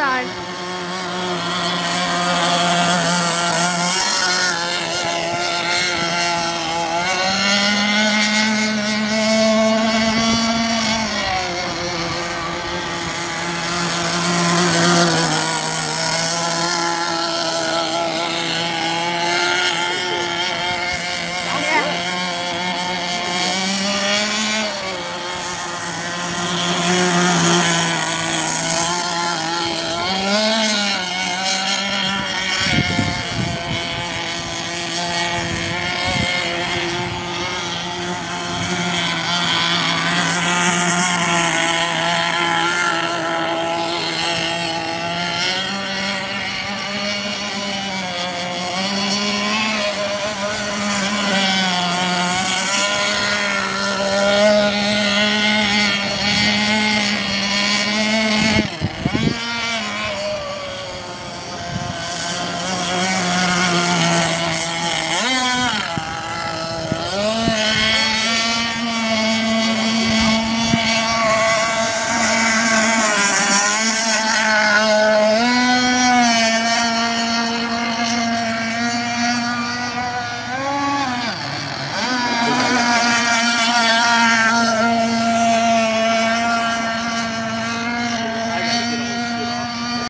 time.